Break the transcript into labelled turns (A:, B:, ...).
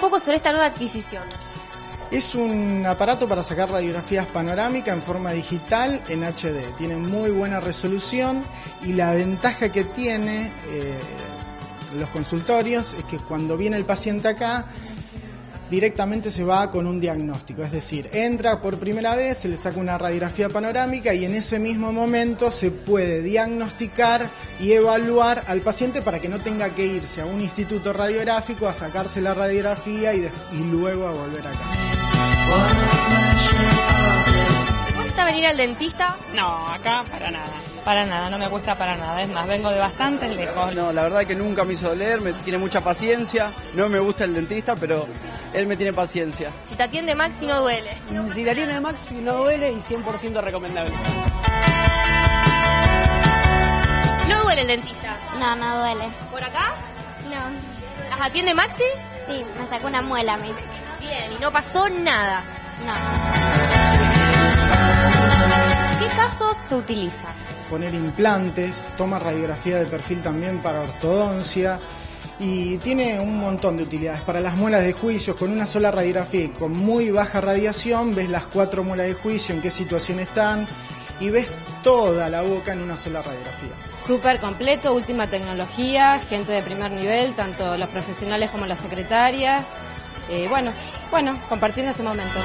A: poco sobre esta nueva adquisición.
B: Es un aparato para sacar radiografías panorámicas en forma digital en HD. Tiene muy buena resolución y la ventaja que tiene eh, los consultorios es que cuando viene el paciente acá directamente se va con un diagnóstico, es decir, entra por primera vez, se le saca una radiografía panorámica y en ese mismo momento se puede diagnosticar y evaluar al paciente para que no tenga que irse a un instituto radiográfico a sacarse la radiografía y, y luego a volver acá.
A: ¿Te cuesta venir al dentista?
C: No, acá para nada. Para nada, no me cuesta para nada. Es más, vengo de bastante lejos.
D: No, la verdad que nunca me hizo doler, me tiene mucha paciencia. No me gusta el dentista, pero él me tiene paciencia.
A: Si te atiende Maxi no duele.
E: Si te atiende Maxi no duele y 100% recomendable.
A: ¿No duele el dentista?
F: No, no duele.
A: ¿Por acá?
F: No.
A: ¿Las atiende Maxi?
F: Sí, me sacó una muela a mí.
A: Bien, y no pasó nada.
F: No.
A: ¿Qué casos se utilizan?
B: Poner implantes, toma radiografía de perfil también para ortodoncia y tiene un montón de utilidades. Para las muelas de juicio, con una sola radiografía y con muy baja radiación, ves las cuatro muelas de juicio, en qué situación están y ves toda la boca en una sola radiografía.
C: Súper completo, última tecnología, gente de primer nivel, tanto los profesionales como las secretarias. Eh, bueno, bueno, compartiendo este momento.